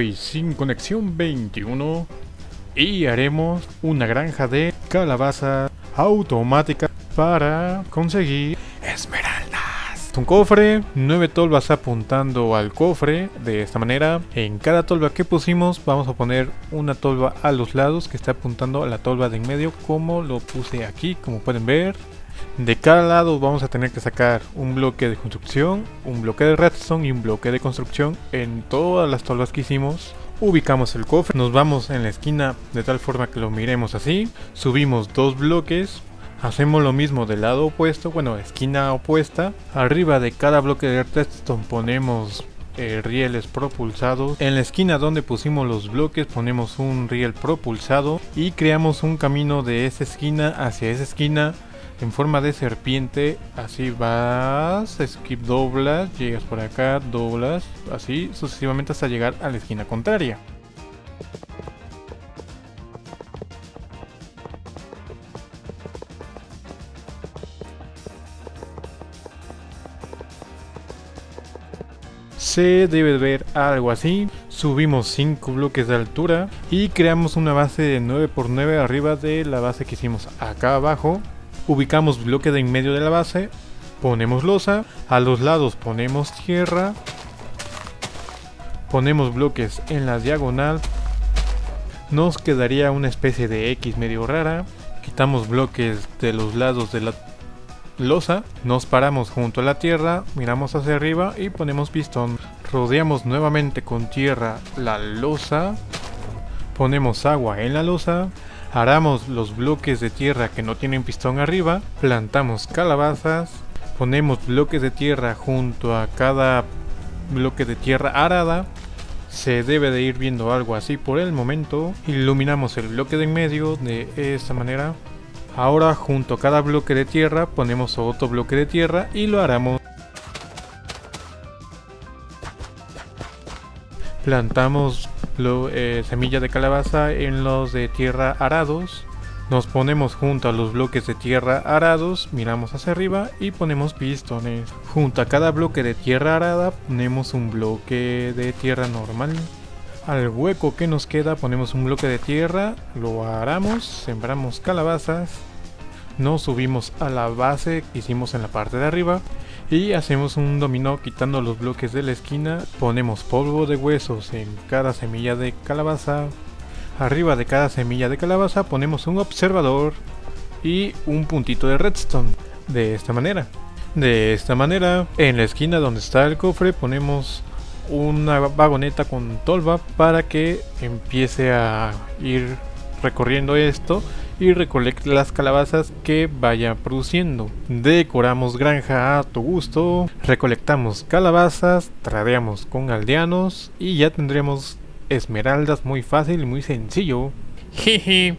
y sin conexión 21 y haremos una granja de calabaza automática para conseguir esmeraldas. Un cofre, 9 tolvas apuntando al cofre de esta manera. En cada tolva que pusimos vamos a poner una tolva a los lados que está apuntando a la tolva de en medio como lo puse aquí como pueden ver. De cada lado vamos a tener que sacar un bloque de construcción, un bloque de redstone y un bloque de construcción en todas las tolvas que hicimos. Ubicamos el cofre, nos vamos en la esquina de tal forma que lo miremos así. Subimos dos bloques, hacemos lo mismo del lado opuesto, bueno, esquina opuesta. Arriba de cada bloque de redstone ponemos eh, rieles propulsados. En la esquina donde pusimos los bloques ponemos un riel propulsado y creamos un camino de esa esquina hacia esa esquina en forma de serpiente. Así vas, skip doblas, llegas por acá, doblas, así sucesivamente hasta llegar a la esquina contraria. se debe ver algo así. Subimos 5 bloques de altura y creamos una base de 9x9 arriba de la base que hicimos acá abajo ubicamos bloque de en medio de la base, ponemos losa, a los lados ponemos tierra, ponemos bloques en la diagonal, nos quedaría una especie de X medio rara, quitamos bloques de los lados de la losa, nos paramos junto a la tierra, miramos hacia arriba y ponemos pistón, rodeamos nuevamente con tierra la losa, ponemos agua en la losa, Aramos los bloques de tierra que no tienen pistón arriba, plantamos calabazas, ponemos bloques de tierra junto a cada bloque de tierra arada, se debe de ir viendo algo así por el momento, iluminamos el bloque de en medio de esta manera, ahora junto a cada bloque de tierra ponemos otro bloque de tierra y lo aramos. Plantamos eh, semilla de calabaza en los de tierra arados. Nos ponemos junto a los bloques de tierra arados, miramos hacia arriba y ponemos pistones. Junto a cada bloque de tierra arada ponemos un bloque de tierra normal. Al hueco que nos queda ponemos un bloque de tierra, lo aramos, sembramos calabazas, nos subimos a la base que hicimos en la parte de arriba y hacemos un dominó quitando los bloques de la esquina, ponemos polvo de huesos en cada semilla de calabaza, arriba de cada semilla de calabaza ponemos un observador y un puntito de redstone, de esta manera. De esta manera, en la esquina donde está el cofre ponemos una vagoneta con tolva para que empiece a ir recorriendo esto y recolecte las calabazas que vaya produciendo. Decoramos granja a tu gusto, recolectamos calabazas, tradeamos con aldeanos y ya tendremos esmeraldas muy fácil y muy sencillo. Jeje.